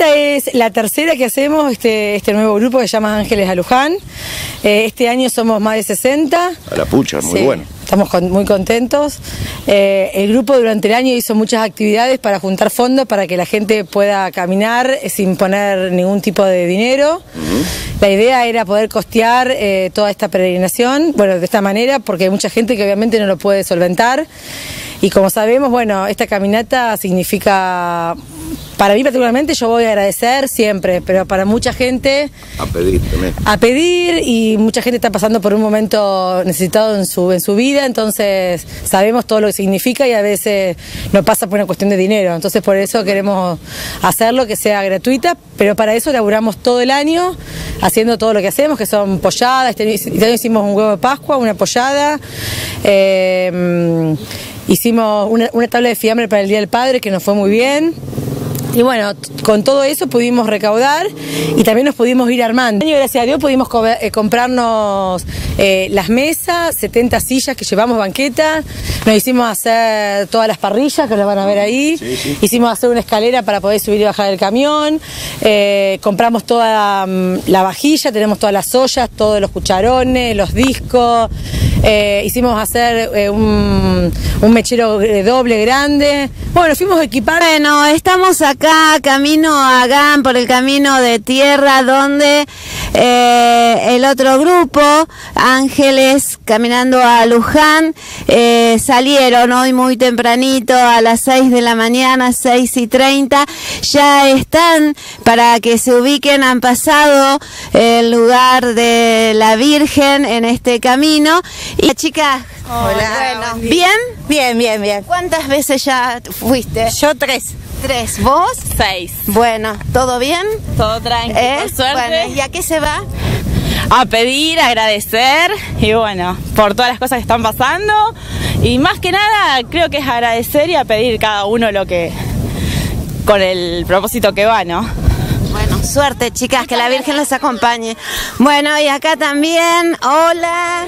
Esta es la tercera que hacemos, este, este nuevo grupo que se llama Ángeles a Luján. Eh, este año somos más de 60. A la pucha, muy Sí, bueno. Estamos con- muy contentos. Eh, el grupo durante el año hizo muchas actividades para juntar fondos para que la gente pueda caminar sin poner ningún tipo de dinero. La idea era poder costear eh, toda esta peregrinación, bueno, de esta manera, porque hay mucha gente que obviamente no lo puede solventar. Y como sabemos, bueno, esta caminata significa, para mí particularmente, yo voy a agradecer siempre, pero para mucha gente A pedir también. a pedir y mucha gente está pasando por un momento necesitado en su, en su vida, entonces sabemos todo lo que significa y a veces no pasa por una cuestión de dinero, entonces por eso queremos hacerlo, que sea gratuita, pero para eso laburamos todo el año haciendo todo lo que hacemos, que son polladas, este año, este año hicimos un huevo de Pascua, una pollada, eh, hicimos una, una tabla de fiambre para el Día del Padre que nos fue muy bien. Y bueno, con todo eso pudimos recaudar y también nos pudimos ir armando. Gracias a Dios, pudimos co- eh, comprarnos eh, las mesas, 70 sillas que llevamos banqueta, nos hicimos hacer todas las parrillas que las van a ver ahí, hicimos hacer una escalera para poder subir y bajar el camión, eh, compramos toda mm, la vajilla, tenemos todas las ollas, todos los cucharones, los discos, eh, hicimos hacer eh, un, un mechero doble grande. Bueno, fuimos estamos acá, camino a GAN, por el camino de tierra, donde eh, el otro grupo, Ángeles, caminando a Luján, eh, salieron hoy muy tempranito, a las 6 de la mañana, 6 y 30. Ya están, para que se ubiquen, han pasado el lugar de la Virgen en este camino. Y Hola. bueno, ¿bien? Bien, bien, bien. ¿Cuántas veces ya fuiste? Yo tres. Tres. ¿Vos? Seis. Bueno, ¿todo bien? Todo tranquilo, ¿Eh? por suerte. Bueno, ¿y a qué se va? A pedir, agradecer y bueno, por todas las cosas que están pasando. Y más que nada, creo que es agradecer y a pedir cada uno lo que. con el propósito que va, ¿no? Bueno, suerte, chicas, que la Virgen les acompañe. Bueno, y acá también, hola.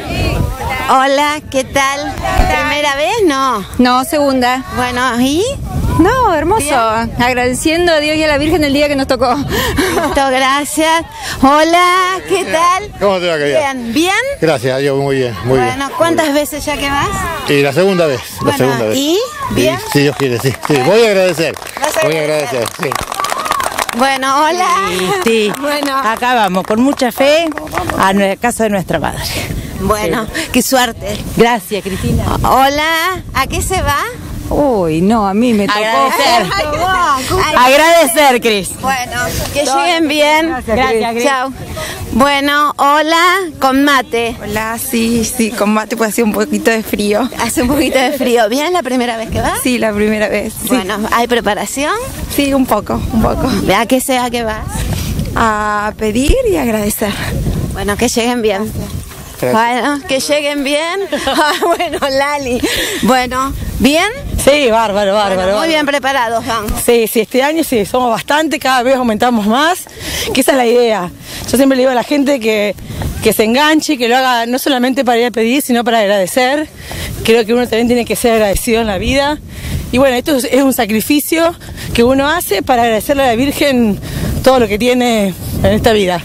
Hola, ¿qué tal? ¿Primera vez? No. No, segunda. Bueno, ¿y? No, hermoso. Bien. Agradeciendo a Dios y a la Virgen el día que nos tocó. Listo, gracias. Hola, ¿qué tal? ¿Cómo te va, querida? Bien, ¿bien? Gracias a Dios, muy bien, muy bueno, ¿cuántas veces ya que vas? bien. Y la segunda vez, la Bueno, segunda vez. ¿y? ¿Bien? Y, si Dios quiere, sí. Sí, voy a agradecer. Vas a Voy a agradecer. sí. Bueno, hola. Sí, Bueno. acá vamos, con mucha fe, a la casa de nuestra madre. Bueno, qué suerte. Gracias, Cristina. Hola, ¿a qué se va? Uy, no, a mí me tocó. Agradecer. Agradecer, Cris. Bueno, que lleguen bien. Gracias, Cris. Chao. Bueno, hola, con mate. Hola, sí, sí, con mate puede hacer un poquito de frío. Hace un poquito de frío. ¿Bien la primera vez que vas? Sí, la primera vez. Sí, Bueno, ¿hay preparación? sí un poco, un poco. ¿A qué sea que vas? A pedir y agradecer. Bueno, que lleguen bien. Bueno, que lleguen bien. Ah, bueno, Lali. Bueno, ¿bien? Sí, bárbaro, bárbaro. Bueno, muy bárbaro. bien preparados, van. Sí, sí, este año sí, somos bastante, cada vez aumentamos más, que esa es la idea. Yo siempre le digo a la gente que, que se enganche, que lo haga no solamente para ir a pedir, sino para agradecer. Creo que uno también tiene que ser agradecido en la vida. Y bueno, esto es, es un sacrificio que uno hace para agradecerle a la Virgen todo lo que tiene en esta vida.